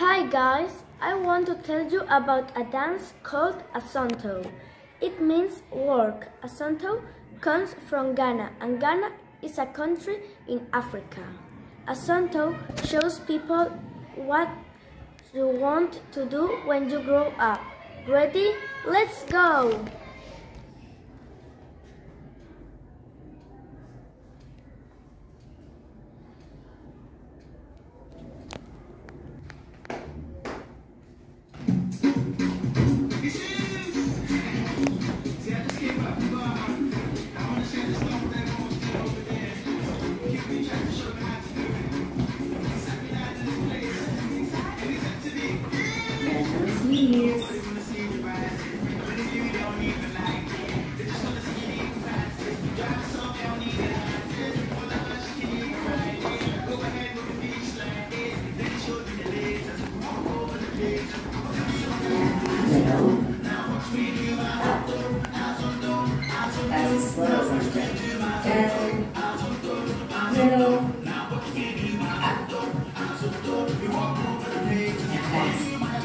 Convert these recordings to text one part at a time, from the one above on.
Hi guys, I want to tell you about a dance called Azonto. It means work. Azonto comes from Ghana and Ghana is a country in Africa. Asonto shows people what you want to do when you grow up. Ready? Let's go!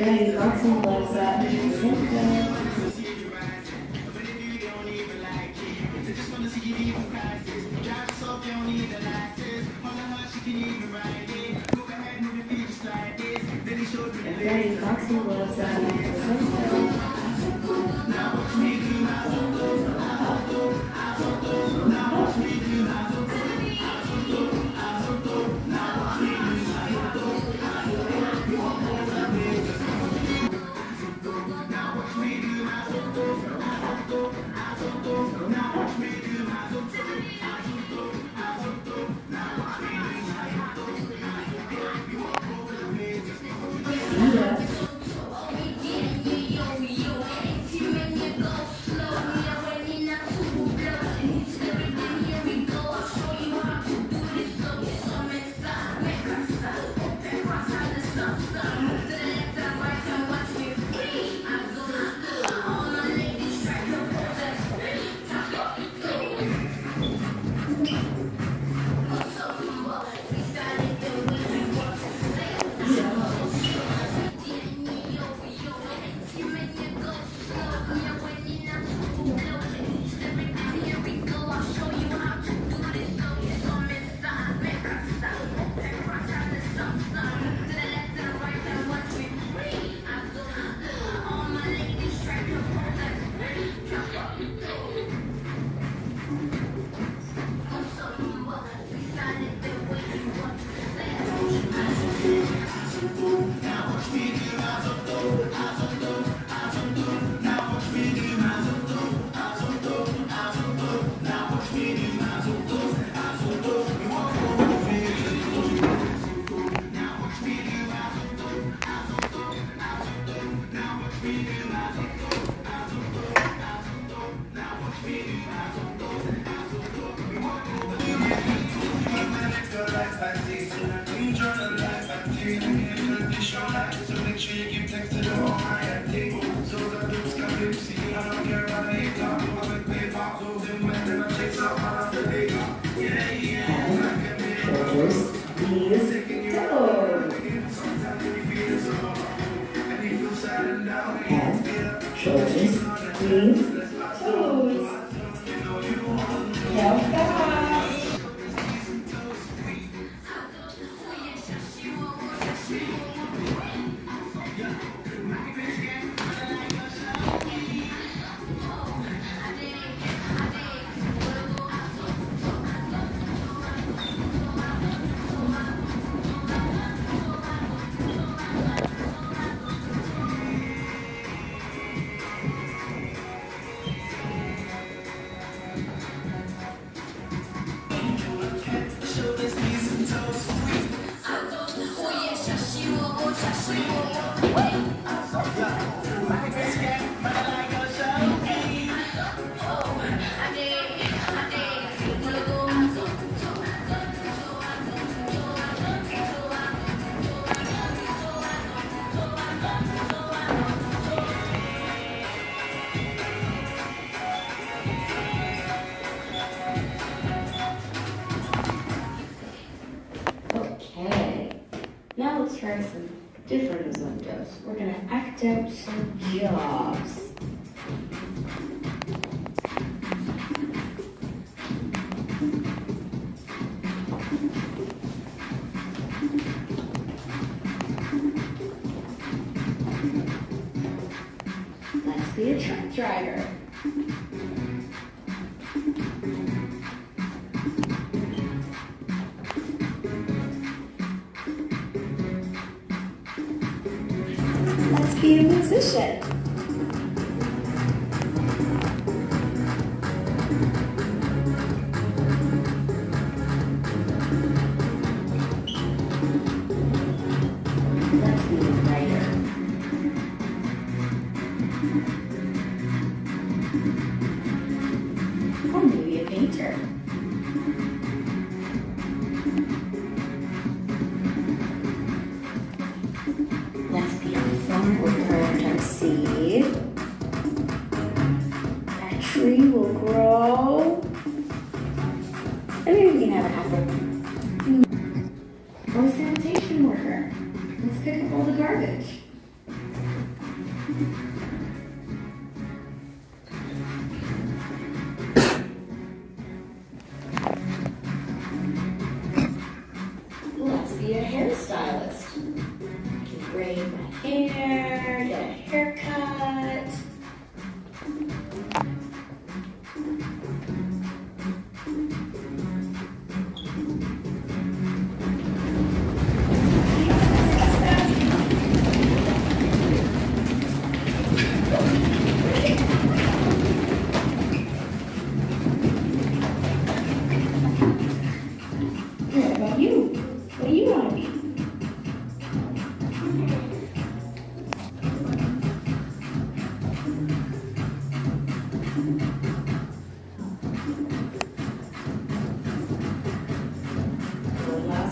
Granny's awesome you that. Granny's awesome that. なおきめでまずおつまみ Steve. Show. Let's try some different Azontos. We're gonna act out some jobs. Let's be a truck driver. Be a musician. Tree will grow.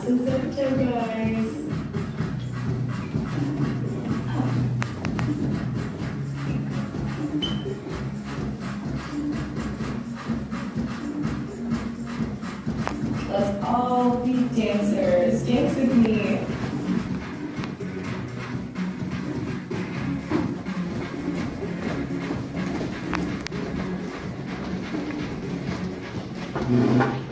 Let's all be dancers. Dance with me. Mhm.